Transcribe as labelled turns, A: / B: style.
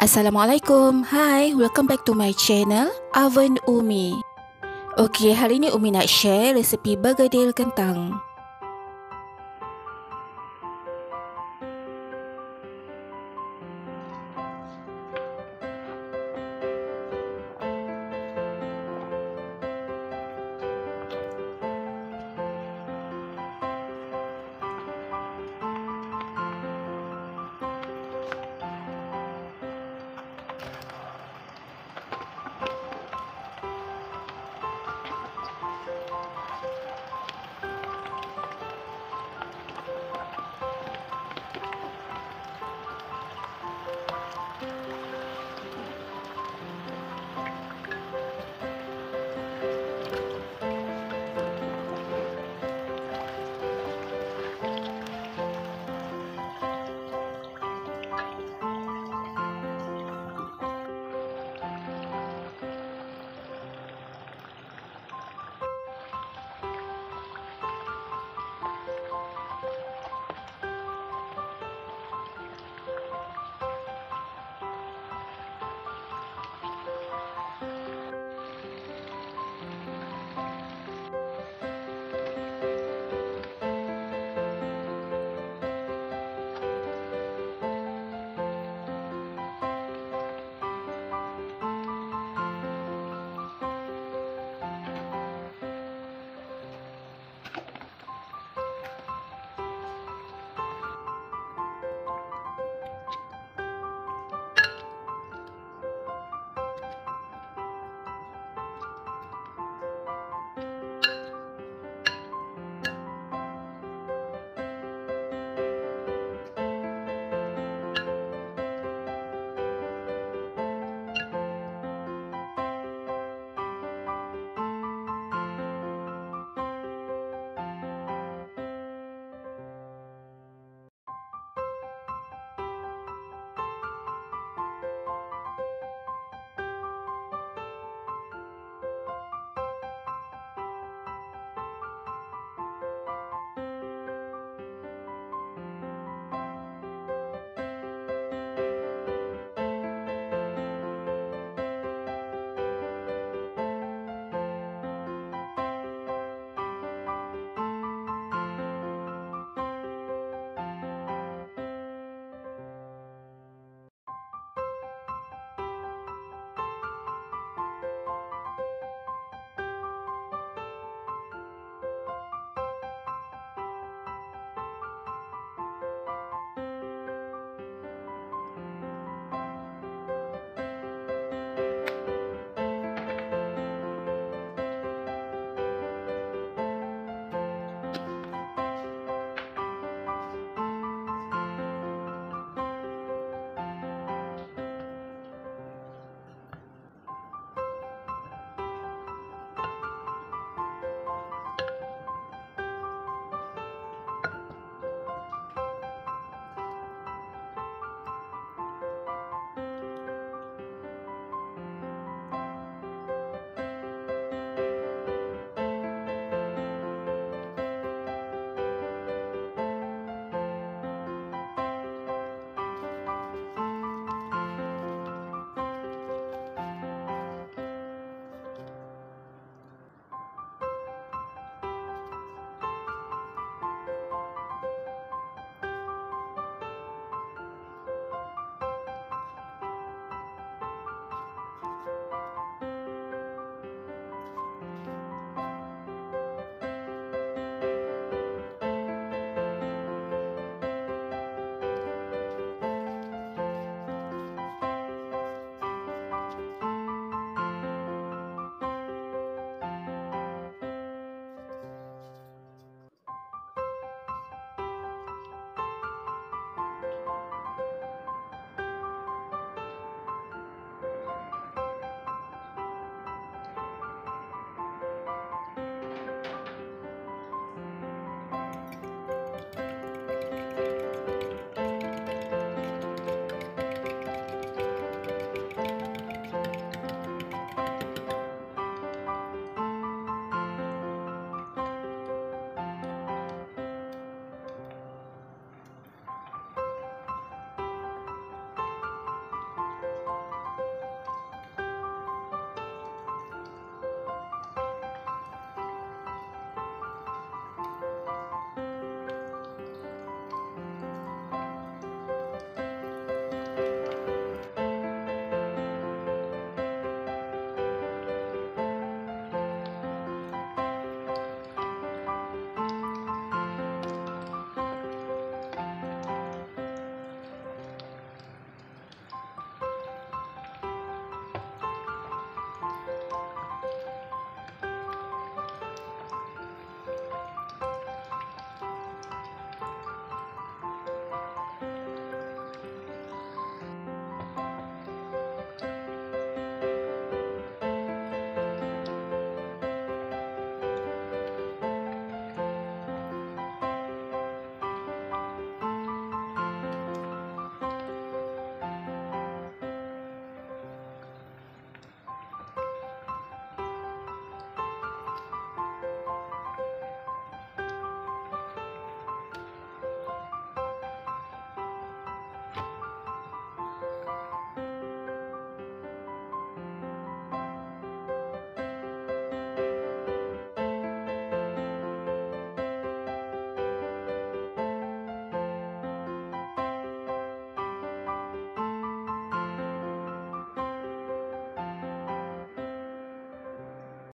A: Assalamualaikum. Hi, welcome back to my channel Oven Umi. Okey, hari ni Umi nak share resepi bergedil kentang.